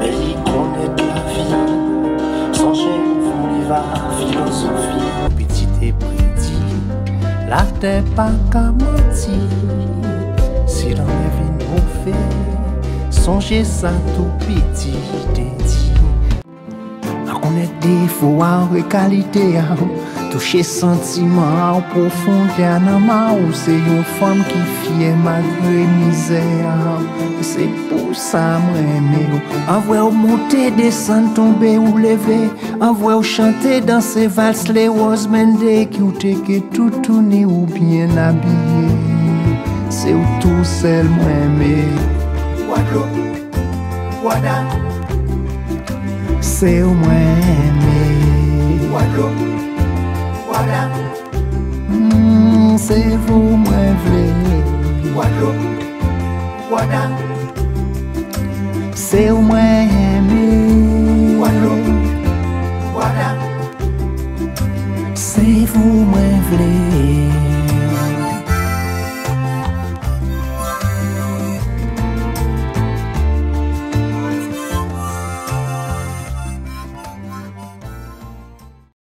Mais li konet la vie Sonje ou li va Philosophie Petit et prédit La terre pas qu'à mentir. Si l'on est fait Sonje ça tout petit konet defo a ou e kalite a ou Touche sentiman ou profonde anama ou Se yon fam ki fye magre mize a ou Se pou sa mweme ou Avwe ou monte, desan, tombe ou leve Avwe ou chante dans se vals le woz mende Ki ou teke toutouni ou bien abye Se ou tou sel mweme Wadlo, wada se ou mwen eme Wadlop, wada mm, Se vou mwen vle Wadlo, wada hmm, Se ou mwen eme Wadlo, wada Se vou mwen vle